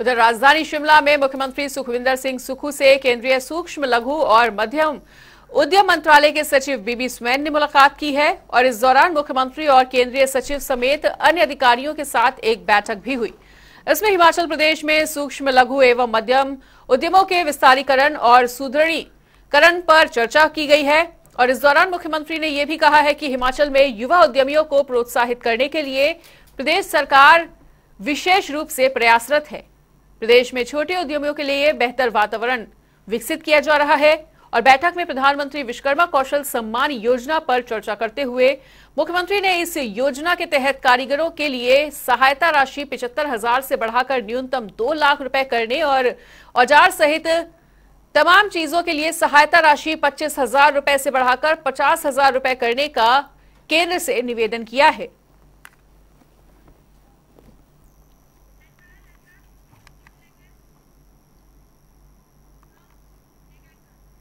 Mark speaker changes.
Speaker 1: उधर राजधानी शिमला में मुख्यमंत्री सुखविंदर सिंह सुखू से केंद्रीय सूक्ष्म, लघु और मध्यम उद्यम मंत्रालय के सचिव बीबी स्वैन ने मुलाकात की है और इस दौरान मुख्यमंत्री और केंद्रीय सचिव समेत अन्य अधिकारियों के साथ एक बैठक भी हुई। इसमें हिमाचल प्रदेश में सूक्ष्म, लघु एवं मध्यम उद्यमों के विस्तारीकरण और सुदृढ़ीकरण पर चर्चा की गई है और इस दौरान मुख्यमंत्री ने यह भी कहा है कि हिमाचल में युवा उद्यमियों को प्रोत्साहित करने के लिए प्रदेश सरकार विशेष रूप से प्रयासरत है। प्रदेश में छोटे उद्यमियों के लिए बेहतर वातावरण विकसित किया जा रहा है और बैठक में प्रधानमंत्री विश्वकर्मा कौशल सम्मान योजना पर चर्चा करते हुए मुख्यमंत्री ने इस योजना के तहत कारीगरों के लिए सहायता राशि पिछहत्तर हज़ार से बढ़ाकर न्यूनतम दो लाख रुपए करने और औज़ार सहित तमाम चीज़ों के लिए सहायता राशि पच्चीस हज़ार रुपए से बढ़ाकर पचास हज़ार रुपए करने का केंद्र से निवेदन किया है।